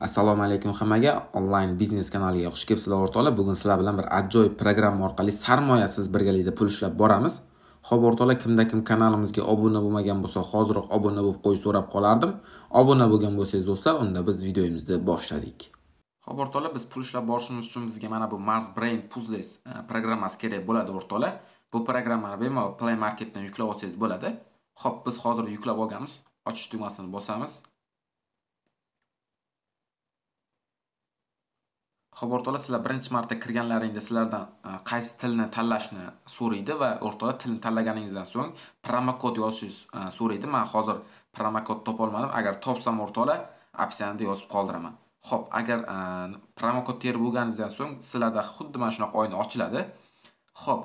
assalomu alaykum hammaga. Onlayn biznes kanaliga xush kelibsizlar o'rtoqlar. Bugun sizlar bilan bir ajoyib programma orqali sarmoyasiz birgalikda pul ishlab boramiz. Ho'p o'rtoqlar kimda kim kanalimizga obuna bo'lmagan bo'lsa hoziroq obuna bo'lib qo'y so'rab qolardim. Obuna bo'lgan bo'lsangiz do'stlar unda biz videomizni boshladik. Ho'p o'rtoqlar biz pul ishlab borishimiz uchun bizga mana bu mas brain puzzles e, programmasi kerak bo'ladi o'rtoqlar. Bu programmani bemalol play marketdan yuklab olsangiz bo'ladi. Ho'p biz hozir yuklab olganmiz. Ochish tugmasini bosamiz. Xo'p, sizlar birinchi marta kirganlaringda sizlardan e, qaysi tilni tanlashni so'raydi va o'rtoqlar tilni tanlaganingizdan so'ng promokod yozishingiz e, so'raydi. Men hozir promokod topolmadim. Agar topsam o'rtoqlar, opsiyanida yozib qoldiraman. Xo'p, agar e, promokod terib bo'lganingizdan so'ng sizlarda xuddi mana shunaqa oyna ochiladi. Xo'p,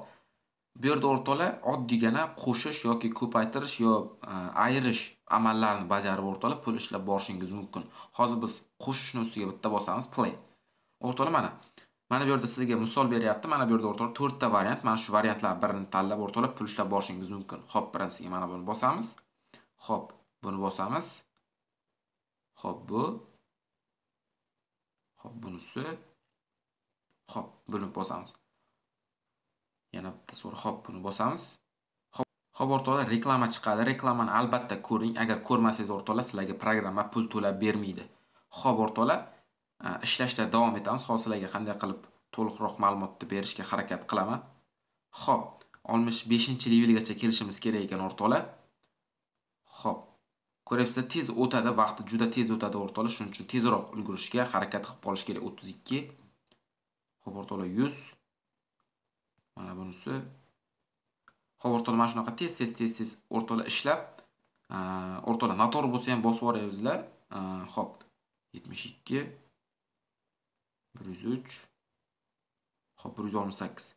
bu yerda o'rtoqlar oddiygina qo'shish yoki ko'paytirish yo ayirish amallarini bajarib o'rtoqlar pul ishlab borishingiz mumkin. Hozir biz qo'shishni ustiga bitta bosamiz play. O'rtoqlar mana mana bu yerda sizga misol beryapti. Mana bu yerda o'rtoqlar to'rtta variant. Mana shu variantlardan birini tanlab o'rtoqlar pul ishlab borishingiz mumkin. Ho'p birinchisiga mana buni bosamiz. Ho'p buni bosamiz. Ho'p bu. Ho'p bunisi. Ho'p buni bosamiz. Yana bitta so'ra ho'p buni bosamiz. Ho'p o'rtoqlar reklama chiqadi. Reklamani albatta ko'ring. Agar ko'rmasangiz o'rtoqlar sizlarga programma pul to'lab bermaydi. Ho'p o'rtoqlar Э, ishlashda davom etamiz. Hozir sizlarga qanday qilib to'liqroq ma'lumotni berishga harakat qilaman. Ho'p oltmish beshinchi levelgacha kelishimiz kerak ekan o'rtoqlar. Ho'p ko'ryapsizlar tez o'tadi vaqti juda tez o'tadi o'rtoqlar. Shuning uchun tezroq ulgurishga harakat qilib qolish kerak. O'ttiz ikki. Ho'p o'rtoqlar yuz. Mana bunisi. Ho'p o'rtoqlar mana shunaqa. Tez tez tez tez o'rtoqlar ishlab o'rtoqlar noto'g'ri bo'lsa ham bosib yuboravizlar ho'p yetmish ikki. Bir yuz uch. Hop bir yuz oltmish sakkiz.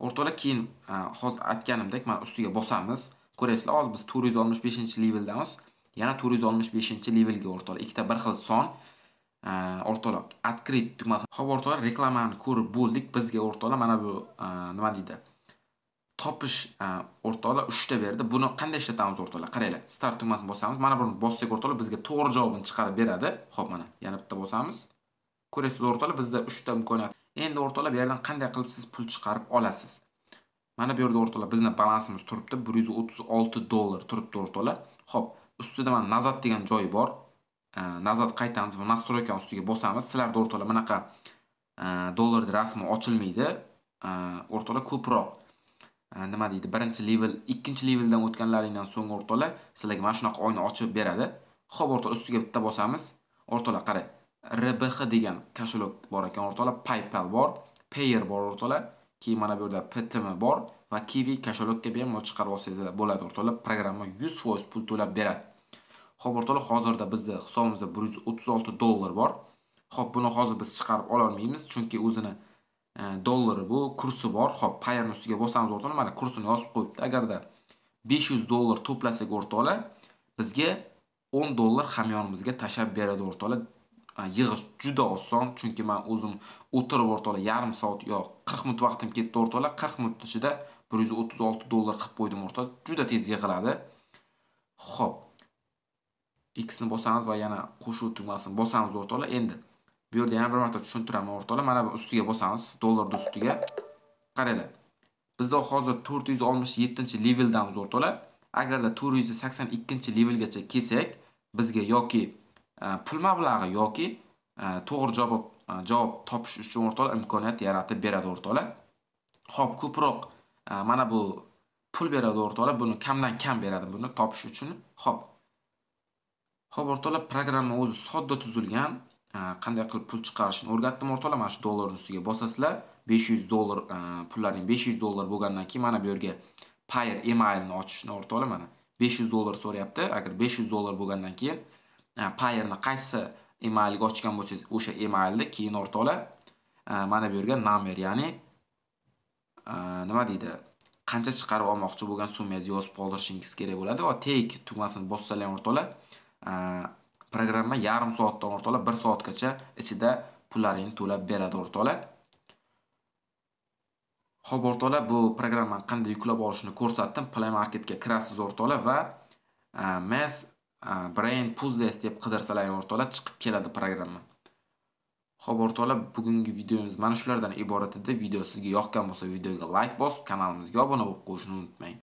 O'rtoqlar keyin e, hozir aytganimdek mana ustiga bosamiz. Ko'ryapsizlar hozir biz to'rt yuz oltmish beshinchi leveldamiz. Yana to'rt yuz oltmish beshinchi levelga o'rtoqlar ikkita bir xil son. E, o'rtoqlar открыть tugmasi. Hop o'rtoqlar reklamani ko'rib bo'ldik. Bizga o'rtoqlar mana bu e, nima deydi? Topish o'rtoqlar uchta berdi. Buni qanday ishlatamiz o'rtoqlar? Qaranglar start tugmasini bosamiz. Mana buni bossak o'rtoqlar bizga to'g'ri javobini chiqarib beradi. Ho'p mana yana bitta bosamiz. Ko'rasiz o'rtalab bizda uchta imkoniyat endi o'rtalab bu yerdan qanday qilib siz pul chiqarib olasiz? Mana bu yerda o'rtalab bizni balansimiz turibdi bir yuz o'ttiz olti dollar turibdi o'rtalab ho'p ustida mana nazat degan joyi bor. Nazad qaytamiz va nastroyka ustiga bosamiz. Sizlarda o'rtalab bunaqa e, dollarni rasmi ochilmaydi. O'rtalab ko'proq e, nima deydi birinchi level ikkinchi leveldan o'tganlaringdan so'ng o'rtoqlar sizlarga mana shunaqa oyna ochib beradi. Ho'p o'rtoqlar ustiga bitta bosamiz. O'rtoqlar qarang rbx degan kashelok bor ekan o'rtoqlar paypal bor payer bor o'rtoqlar keyin mana bu yerda ptm bor va kivi kошелекка ham chiqarib olsangiz bo'ladi o'rtoqlar programma yuz foiz pul to'lab beradi. Ho'p o'rtoqlar hozirda bizni hisobimizda bir yuz o'ttiz olti dollar bor. Ho'p buni hozir biz chiqarib ololmaymiz chunki o'zini e, dollari bu kursi bor. Ho'p payerni ustiga bosamiz o'rtoqlar mana kursini yozib qo'yibdi. Agarda besh yuz dollar to'plasak o'rtoqlar bizga o'n dollar hamyonimizga tashlab beradi o'rtoqlar. Э, yig'ish juda oson chunki man o'zim o'tirib o'rtoqlar yarim soat yo qirq minut vaqtim ketdi o'rtoqlar qirq minut ichida bir yuz o'ttiz olti dollar qilib qo'ydim o'rtoq juda tez yig'iladi. Ho'p x ni bosamiz va yana qo'shuv tugmasini bosamiz o'rtoqlar endi bu yerda yana bir marta tushuntiraman o'rtoqlar mana bu ustiga bosamiz dollarni ustiga. Qaranglar bizda hozir to'rt yuz oltmish yettinchi leveldamiz o'rtoqlar agarda to'rt yuz sakson ikkinchi levelgacha kelsak bizga yoki E, pul mablag'i yoki e, to'g'ri javob e, javob topish uchun o'rtoqlar imkoniyat yaratib beradi o'rtoqlar. Ho'p ko'proq mana bu pul beradi o'rtoqlar buni kamdan kam beradi buni topish uchun. Ho'p ho'p o'rtoqlar programma o'zi sodda tuzilgan. Qanday qilib pul chiqarishni o'rgatdim o'rtoqlar mana shu dollarni ustiga bosasizlar. Besh yuz dollar pullaring 500 dollar bo'lgandan keyin mana bu yerga payer emailni ochishni o'rtoqlar mana besh yuz dollar so'rayapti. Agar besh yuz dollar bo'lgandan keyin E, payerni qaysi emailga ochgan bo'lsangiz o'sha emailni keyin o'rtoqlar e, mana bu yerga nomer ya'ni e, nima deydi qancha chiqarib olmoqchi bo'lgan summangizni yozib qoldirishingiz kerak bo'ladi. Va take tugmasini bossalar ham o'rtoqlar programma yarim soatdan o'rtoqlar bir soatgacha ichida pullaringni to'lab beradi o'rtoqlar ho'p o'rtoqlar bu programmani qanday yuklab olishni ko'rsatdim. Play marketga kirasiz o'rtoqlar va mes brain puzzles deb qidirsalar o'rtoqlar chiqib keladi programma Xo'p, o'rtoqlar, bugungi videomiz mana shulardan iborat edi. Video sizga yoqqan bo'lsa, videoga like bosib, kanalimizga obuna bo'lib qo'yishni unutmang.